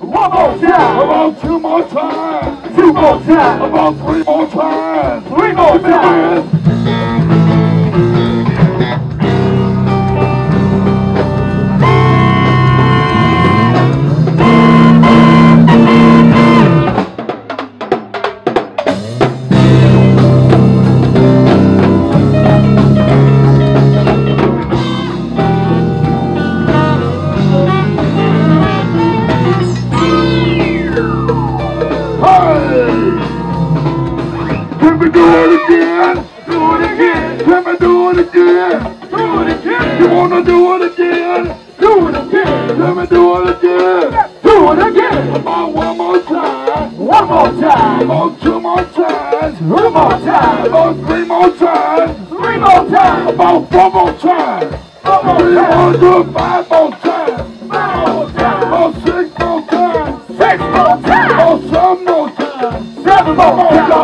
One more time. About two more times. Two more times. About three more times. Three more times. Again? Do it again. You wanna do it again? Do it again. Can we do it again? Do it again. About one more time. One more time. About two more times. Two more times. About three more times. Three more times. About four more times. Four more times. five more times. Five more times. About six more times. Six more times. Seven more times. Seven more times.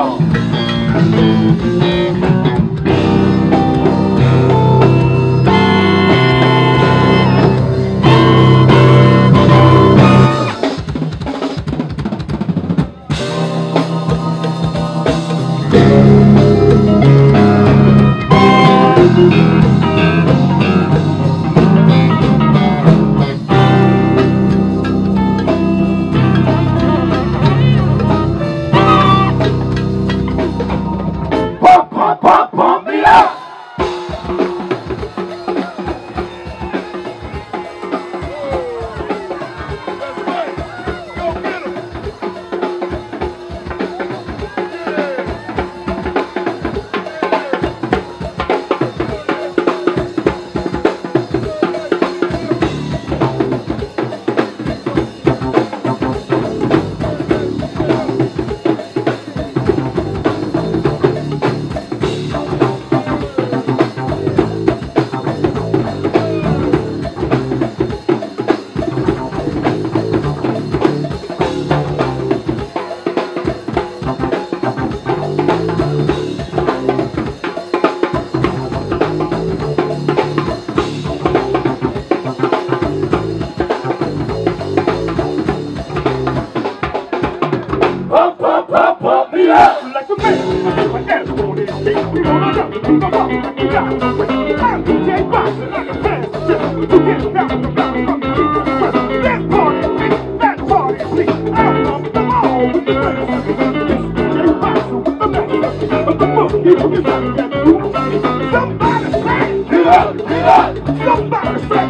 Somebody say,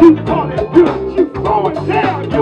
you party good, you going down, you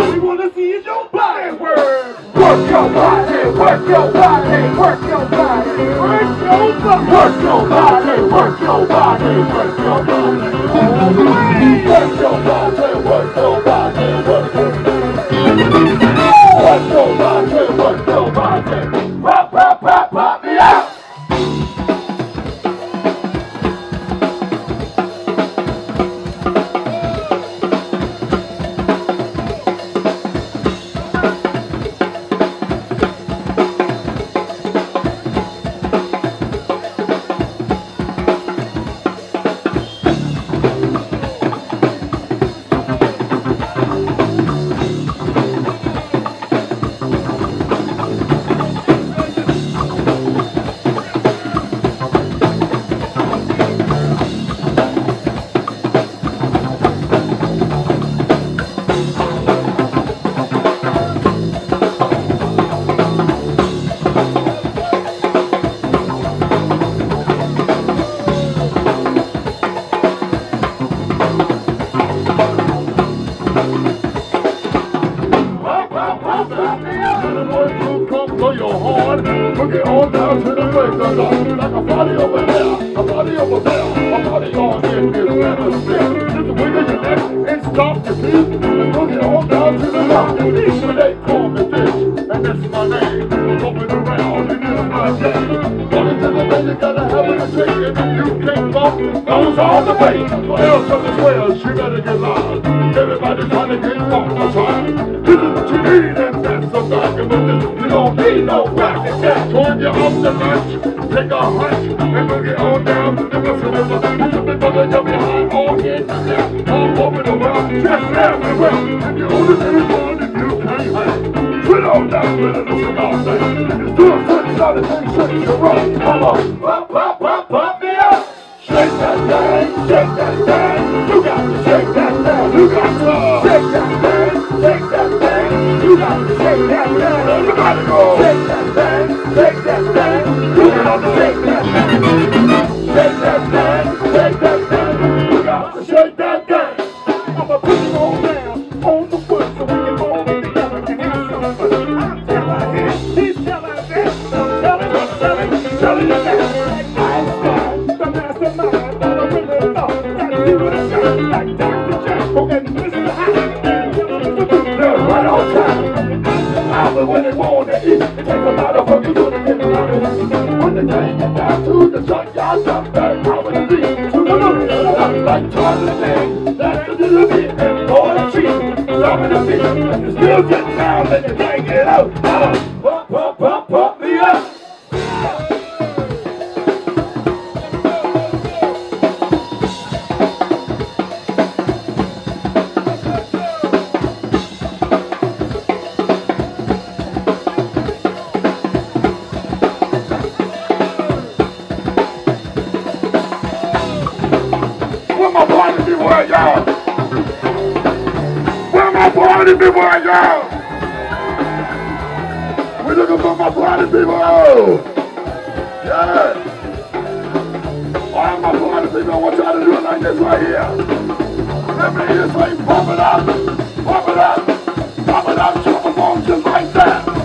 All we wanna see is your body work. Work your body, work your body, work your body. Work your body. Work your body, work your body, work your body. All the way. Work your body, work your body, work your body. And stop your feet and boogie on down to the line. But they call me fish, and that's my name. Bumping around and it's my game. Going to the bed, gotta have it a drink, and if you can't bump, goes all the way. For else from the swells, you better get loud. Everybody trying to get off the time. This is what you need, and that's a. And with this, you don't need no rocket jack. Join you off the lunch, take a hunch, and boogie on down to the Western River. Put just everywhere. And than one, if you can't on down with a cigar thing. It's doing side of things, shake. Come on, pop, pop, pop, pop me up. Shake that thing, shake that thing. You got to shake that thing. You got to shake that thing, shake that thing. You got to shake that thing. Everybody go. Moon. Like Charlie Day, that's a little bit, and boy, the cheese, stopping the beat, you still getting down, let the gang get out. Now, people at, y'all? We looking for my party people. Yeah. I All my party people, I want y'all to do it like this right here. Hear you say, pump it up, pump it up, pump it up, jump along just like that.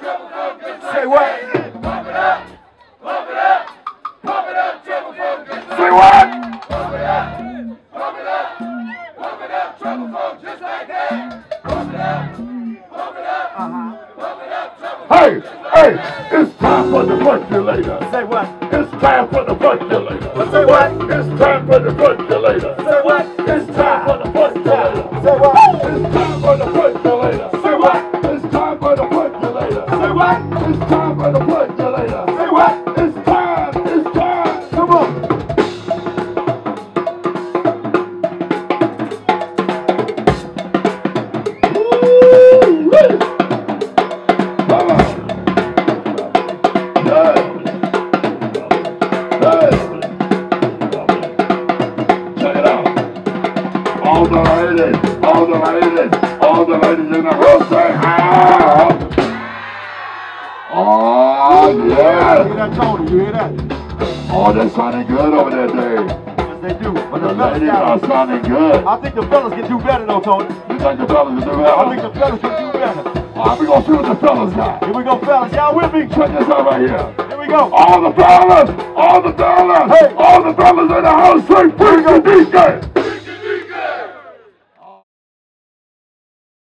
Say what? David. Pump it up, pump it up, pump it up, Trouble Funk, just like Say what? Pump it up, pump it up, pump it up, Trouble Funk, just like that. Pump it up, pump it up, pump it up, trouble Hey, hey, it's time for the percolator. Say what? It's time for the percolator. Say what? It's time for the percolator. All the ladies, all the ladies, all the ladies in the room say hi. Oh yeah. You hear that, Tony? You hear that? Oh, they're sounding good over there, Dave. Yes, they do. But The the fellas ladies are sounding good. I think the fellas can do better, though, Tony. You think the fellas can do better? I think the fellas can do better. All right, we gonna see what the fellas got. Here we go, fellas. Y'all with me? Check this out right here. Here we go. All the fellas, all the fellas, Hey. all the fellas in the house say, bring the DJ.